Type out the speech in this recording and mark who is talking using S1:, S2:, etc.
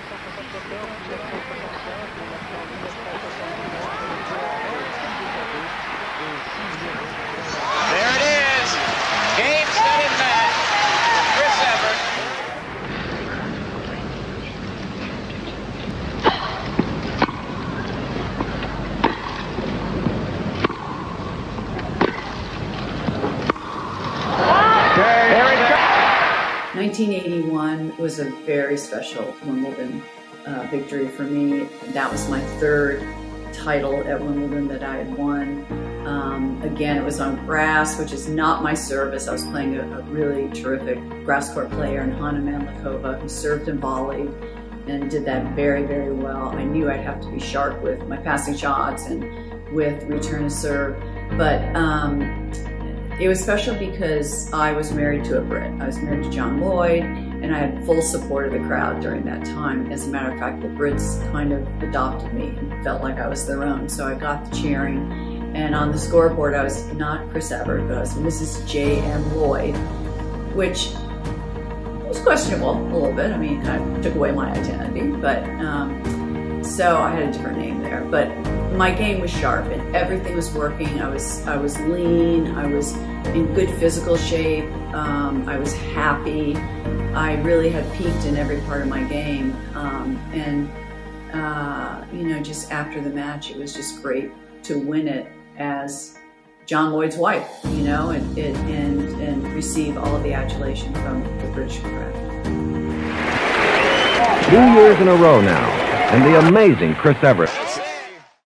S1: Thank you.
S2: 1981 was a very special Wimbledon uh, victory for me. That was my third title at Wimbledon that I had won. Um, again, it was on grass, which is not my service. I was playing a, a really terrific grass court player in Hana Mandlikova who served and volleyed and did that very, very well. I knew I'd have to be sharp with my passing shots and with return to serve. But um, it was special because I was married to a Brit. I was married to John Lloyd, and I had full support of the crowd during that time. As a matter of fact, the Brits kind of adopted me and felt like I was their own. So I got the cheering. And on the scoreboard, I was not Chris Evert, but I was Mrs. J.M. Lloyd, which was questionable a little bit. I mean, it kind of took away my identity, but um, so I had a different name there. But my game was sharp and everything was working. I was I was lean. I was in good physical shape. Um, I was happy. I really had peaked in every part of my game. Um, and uh, you know, just after the match, it was just great to win it as John Lloyd's wife, you know, and, and, and receive all of the adulation from the British crowd.
S3: Two years in a row now, and the amazing Chris Evert